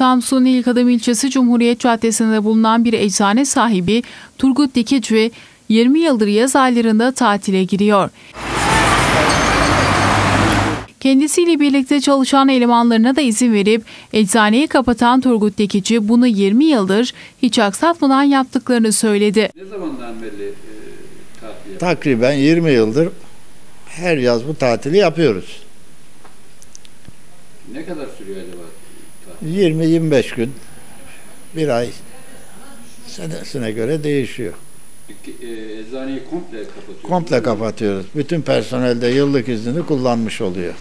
Samsun İlkadım ilçesi Cumhuriyet Caddesi'nde bulunan bir eczane sahibi Turgut Dikici 20 yıldır yaz aylarında tatile giriyor. Kendisiyle birlikte çalışan elemanlarına da izin verip eczaneyi kapatan Turgut Dikici bunu 20 yıldır hiç aksatmadan yaptıklarını söyledi. Ne zamandan beri e, tatil yapıyorsunuz? Takriben 20 yıldır her yaz bu tatili yapıyoruz. Ne kadar sürüyor acaba? 20-25 gün, bir ay senesine göre değişiyor. E, eczaneyi komple kapatıyorsunuz. Komple kapatıyoruz. Bütün personel de yıllık iznini kullanmış oluyor.